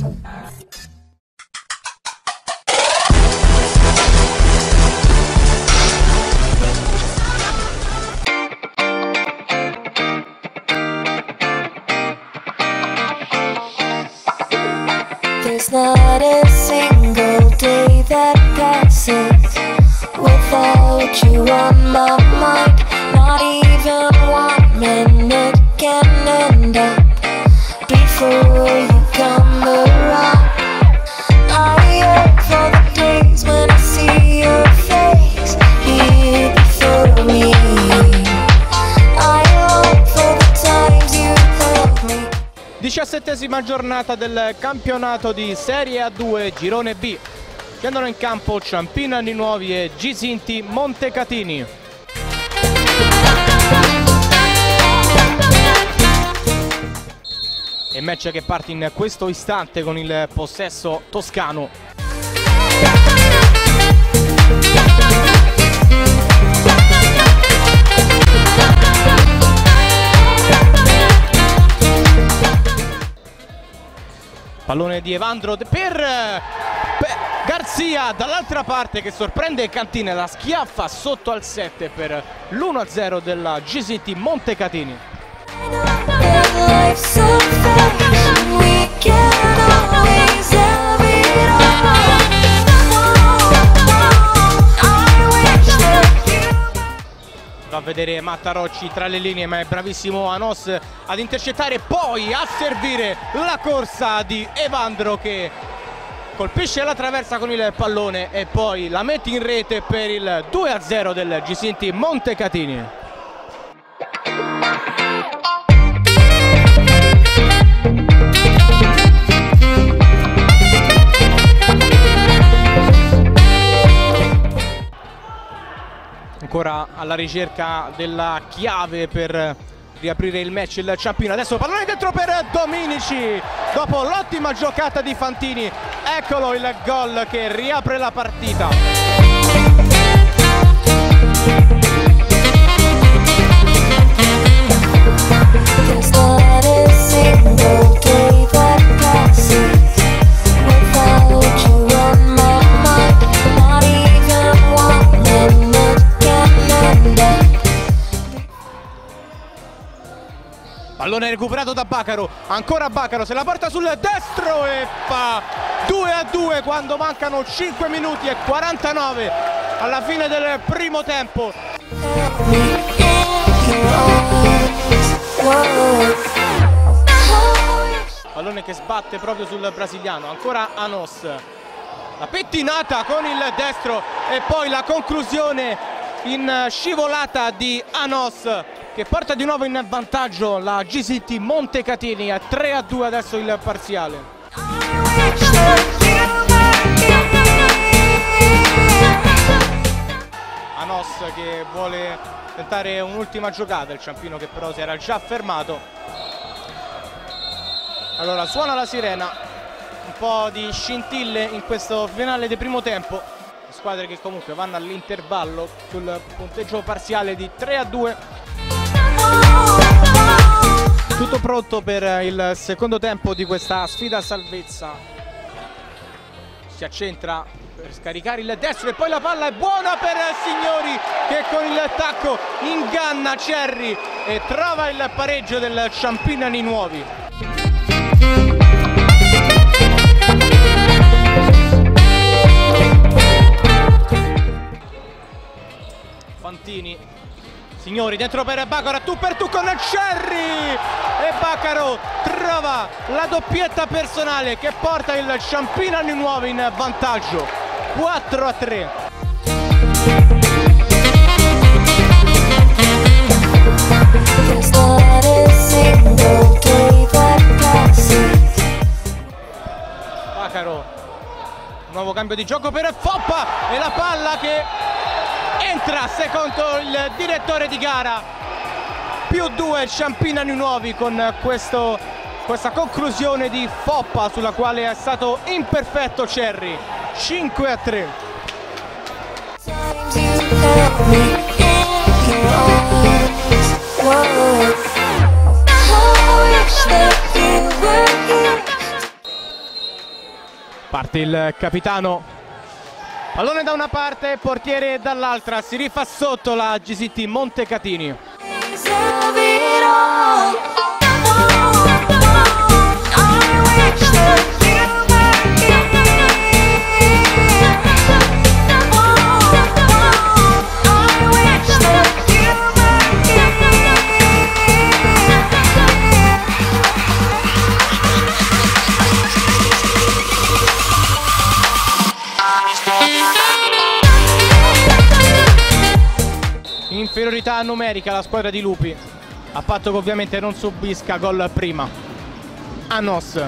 There's not a single day that passes without you on my Diciassettesima giornata del campionato di Serie A2 Girone B. Scendono in campo Ciampina di Nuovi e Gisinti Montecatini. E match che parte in questo istante con il possesso toscano. Pallone di Evandro per, per Garzia dall'altra parte che sorprende Cantine, la schiaffa sotto al 7 per l'1-0 della GCT Montecatini. A vedere Mattarocci tra le linee ma è bravissimo Anos ad intercettare poi a servire la corsa di Evandro che colpisce la traversa con il pallone e poi la mette in rete per il 2-0 del Gisinti Montecatini. Ancora alla ricerca della chiave per riaprire il match il Ciampino. Adesso pallone dentro per Dominici. Dopo l'ottima giocata di Fantini eccolo il gol che riapre la partita. A single pallone recuperato da Bacaro ancora Bacaro se la porta sul destro e fa 2 a 2 quando mancano 5 minuti e 49 alla fine del primo tempo. Pallone che sbatte proprio sul brasiliano, ancora Anos. La pettinata con il destro e poi la conclusione in scivolata di Anos che porta di nuovo in vantaggio la GCT Montecatini a 3 a 2 adesso il parziale. Anos che vuole tentare un'ultima giocata, il Ciampino che però si era già fermato. Allora suona la sirena, un po' di scintille in questo finale di primo tempo. Squadre che comunque vanno all'intervallo sul punteggio parziale di 3 a 2. Tutto pronto per il secondo tempo di questa sfida salvezza. Si accentra per scaricare il destro e poi la palla è buona per Signori che con il tacco inganna Cerri e trova il pareggio del Ciampinani Nuovi. Fantini Signori dentro per Bacaro, tu per tu con Cerri e Bacaro trova la doppietta personale che porta il Ciampinani Nuovi in vantaggio 4 a 3. There's not a single day that passes. Bacaro nuovo cambio di gioco per Foppa e la palla che entra secondo il direttore di gara più due Ciampinani Nuovi con questo, questa conclusione di Foppa sulla quale è stato imperfetto Cerri 5 a 3 Times you held me in your arms. Whoa. I wish that you were here. Parte il capitano. Pallone da una parte, portiere dall'altra. Si rifà sotto la GCT Montecatini. Inferiorità numerica la squadra di Lupi, a patto che ovviamente non subisca gol prima. Anos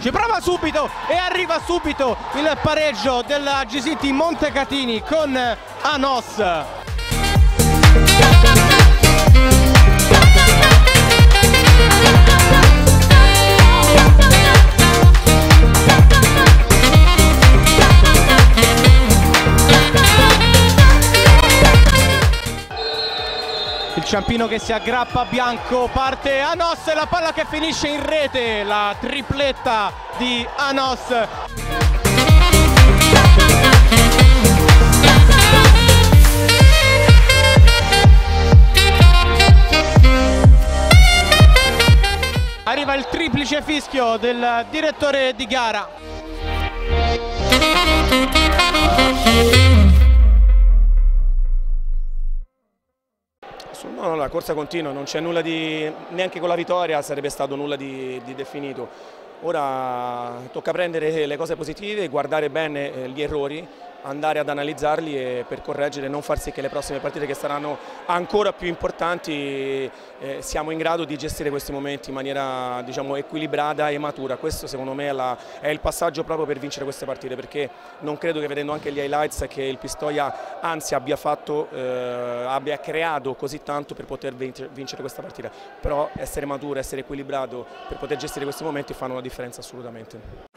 ci prova subito e arriva subito il pareggio della GCT Montecatini con Anos. Ciampino che si aggrappa a Bianco, parte Anos e la palla che finisce in rete, la tripletta di Anos. Arriva il triplice fischio del direttore di gara. No, la corsa continua, non c'è nulla di, neanche con la vittoria sarebbe stato nulla di, di definito. Ora tocca prendere le cose positive, guardare bene eh, gli errori, andare ad analizzarli e per correggere, non far sì che le prossime partite che saranno ancora più importanti eh, siamo in grado di gestire questi momenti in maniera diciamo, equilibrata e matura. Questo secondo me è, la, è, il passaggio proprio per vincere queste partite perché non credo che vedendo anche gli highlights che il Pistoia anzi abbia, fatto, eh, abbia creato così tanto per poter vincere questa partita, però essere maturo, essere equilibrato per poter gestire questi momenti fanno una differenza assolutamente.